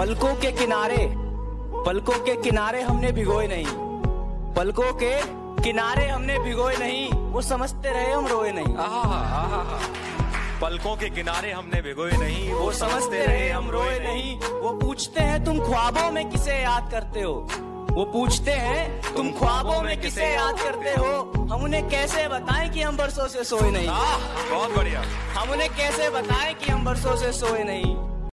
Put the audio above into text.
पलकों के किनारे पलकों के किनारे हमने भिगोए नहीं। पलकों के किनारे हमने भिगोए नहीं वो समझते रहे हम रोए नहीं। आहा, आहा, पलकों के किनारे हमने भिगोए नहीं वो समझते रहे हम रोए नहीं। वो पूछते हैं तुम ख्वाबों में किसे याद करते हो? वो पूछते हैं तुम ख्वाबों में किसे याद करते हो? हम उन्हें कैसे बताएँ कि हम बरसों से सोए नहीं? बहुत बढ़िया। हम उन्हें कैसे बताएँ कि हम बरसों से सोए नहीं?